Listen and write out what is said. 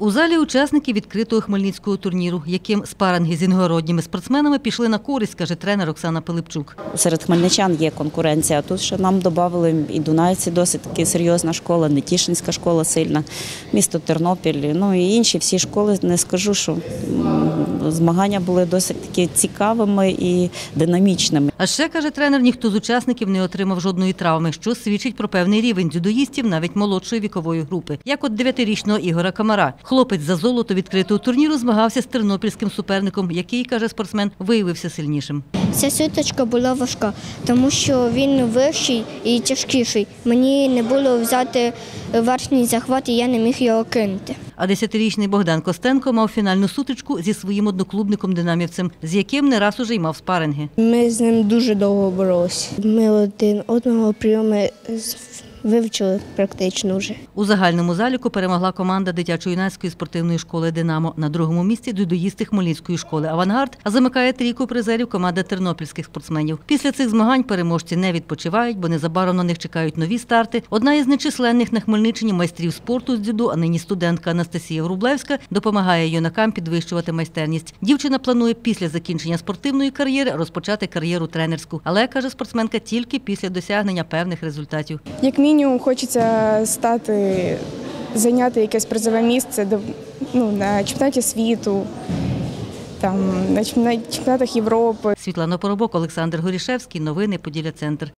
У залі учасники відкритого хмельницького турніру, яким спаринги з іногородніми спортсменами пішли на користь, каже тренер Оксана Пилипчук. Серед хмельничан є конкуренція. а Тут ще нам додали і Дунаївці досить таки серйозна школа, Нетішинська школа сильна, місто Тернопіль. Ну і інші всі школи. Не скажу, що змагання були досить таки цікавими і динамічними. А ще каже тренер, ніхто з учасників не отримав жодної травми, що свідчить про певний рівень дзюдоїстів навіть молодшої вікової групи. Як от дев'ятирічного Ігора Камара. Хлопець за золото відкритого турніру змагався з тернопільським суперником, який каже спортсмен, виявився сильнішим. Ця сутичка була важка, тому що він вищий і тяжкіший. Мені не було взяти верхній захват, і я не міг його кинути. А десятирічний Богдан Костенко мав фінальну сутичку зі своїм одноклубником динамівцем, з яким не раз уже й мав спаринги. Ми з ним дуже довго боролися. Ми один одного прийоми вивчили практично вже. У загальному заліку перемогла команда дитячо-юнацької спортивної школи Динамо. На другому місці дудоїсти Хмельницької школи Авангард, а замикає трійку призерів команда тернопільських спортсменів. Після цих змагань переможці не відпочивають, бо незабаром на них чекають нові старти. Одна із нечисленних на Хмельниччині майстрів спорту з дзюдо, а нині студентка Анастасія Грублевська, допомагає юнакам підвищувати майстерність. Дівчина планує після закінчення спортивної кар'єри розпочати кар'єру тренерську, але каже спортсменка тільки після досягнення певних результатів. Як мінімум, хочеться стати, зайняти якесь призове місце ну, на чемпіонаті світу, там, на чемпіонатах Європи. Світлана Поробок, Олександр Горішевський. Новини Поділля Центр.